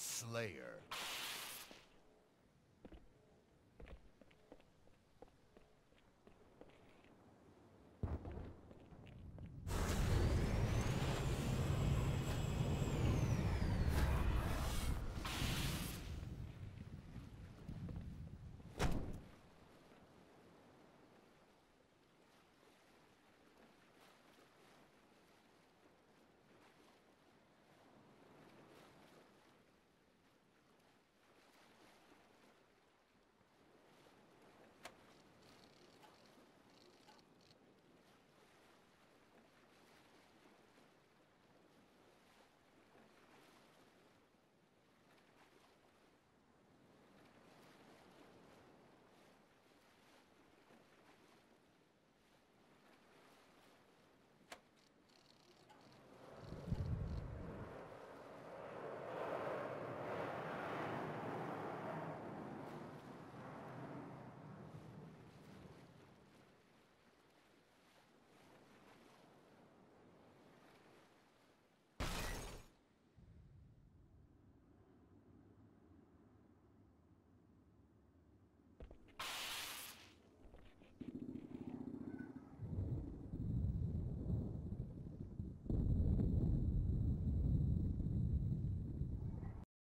Slayer.